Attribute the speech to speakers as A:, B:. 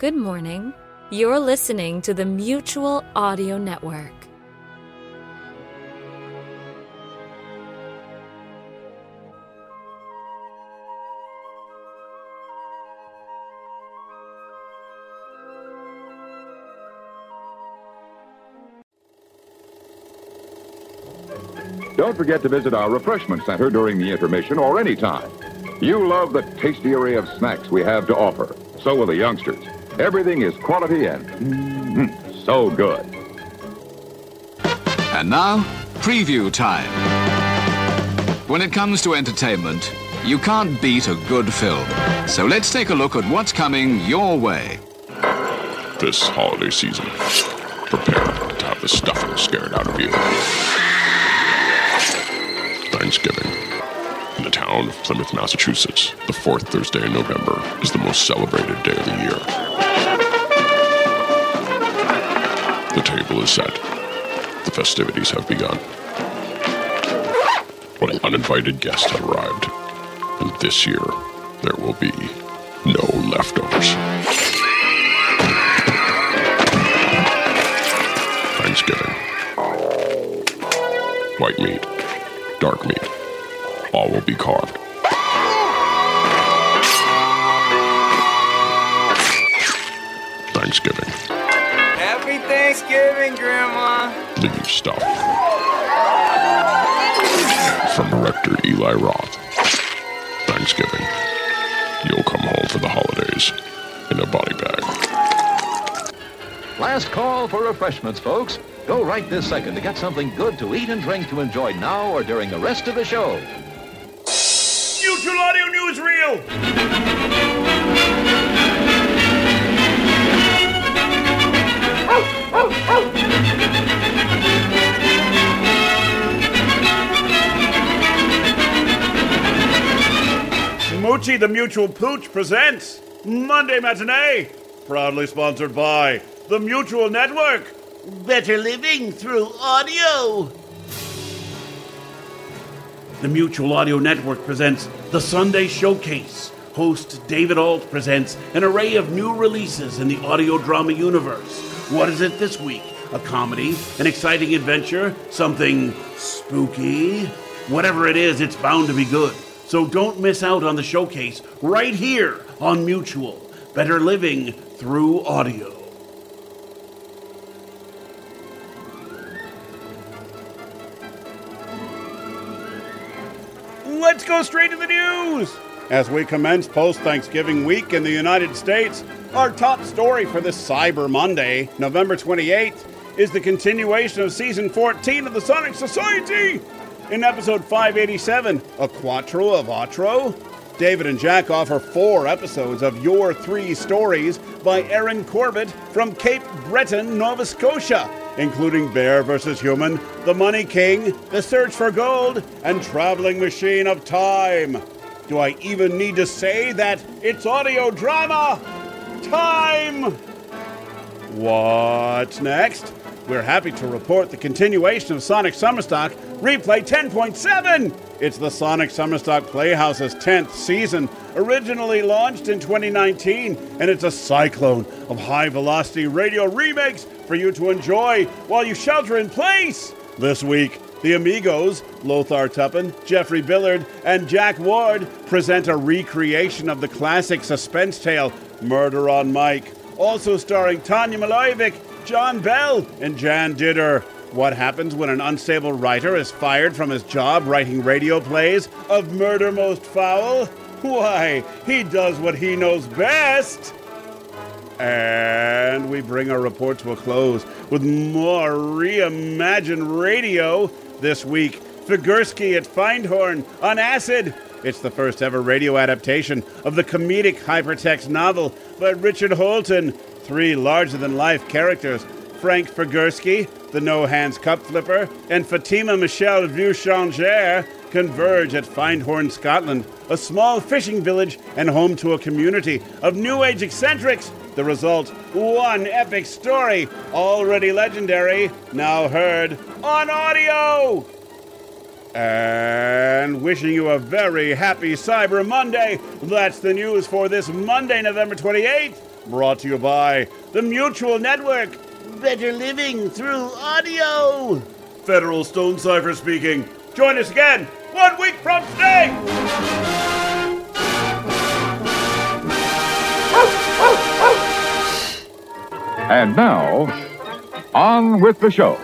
A: Good morning. You're listening to the Mutual Audio Network.
B: Don't forget to visit our refreshment center during the intermission or any time. You love the tasty array of snacks we have to offer. So will the youngsters. Everything is quality and mm, so good.
C: And now, preview time. When it comes to entertainment, you can't beat a good film. So let's take a look at what's coming your way.
D: This holiday season, prepare to have the stuffing scared out of you. Thanksgiving. In the town of Plymouth, Massachusetts, the fourth Thursday in November is the most celebrated day of the year. The table is set. The festivities have begun. But an uninvited guest has arrived. And this year, there will be no leftovers. Thanksgiving. White meat, dark meat, all will be carved. Thanksgiving.
E: Happy Thanksgiving, Grandma.
D: Leave stuff. From director Eli Roth. Thanksgiving. You'll come home for the holidays in a body bag.
F: Last call for refreshments, folks. Go right this second to get something good to eat and drink to enjoy now or during the rest of the show.
G: Mutual Audio Newsreel. Moochie the Mutual Pooch presents Monday Matinee, proudly sponsored by the Mutual Network. Better living through audio. The Mutual Audio Network presents the Sunday Showcase. Host David Alt presents an array of new releases in the audio drama universe. What is it this week? A comedy, an exciting adventure, something spooky? Whatever it is, it's bound to be good. So don't miss out on the showcase right here on Mutual. Better living through audio. Let's go straight to the news. As we commence post Thanksgiving week in the United States, our top story for this Cyber Monday, November 28th, is the continuation of season 14 of the Sonic Society. In episode 587, A Quattro of Otro, David and Jack offer four episodes of Your Three Stories by Aaron Corbett from Cape Breton, Nova Scotia, including Bear vs. Human, The Money King, The Search for Gold, and Traveling Machine of Time. Do I even need to say that it's audio drama? Time! What's next? We're happy to report the continuation of Sonic Summerstock, Replay 10.7! It's the Sonic Summerstock Playhouse's 10th season, originally launched in 2019, and it's a cyclone of high velocity radio remakes for you to enjoy while you shelter in place. This week, the Amigos, Lothar Tuppan, Jeffrey Billard, and Jack Ward present a recreation of the classic suspense tale, Murder on Mike, also starring Tanya Maloyevic, John Bell, and Jan Ditter. What happens when an unstable writer is fired from his job writing radio plays of Murder Most Foul? Why, he does what he knows best. And we bring our report to a close with more reimagined radio this week. Figurski at Findhorn on acid. It's the first ever radio adaptation of the comedic hypertext novel by Richard Holeton. Three larger than life characters Frank Figurski, the no hands cup flipper, and Fatima Michelle Vuchanger converge at Findhorn, Scotland, a small fishing village and home to a community of New Age eccentrics. The result one epic story, already legendary, now heard on audio. And wishing you a very happy Cyber Monday. That's the news for this Monday, November 28th. Brought to you by the Mutual Network. Better living through audio. Federal Stonecipher speaking. Join us again one week from today.
B: And now, on with the show.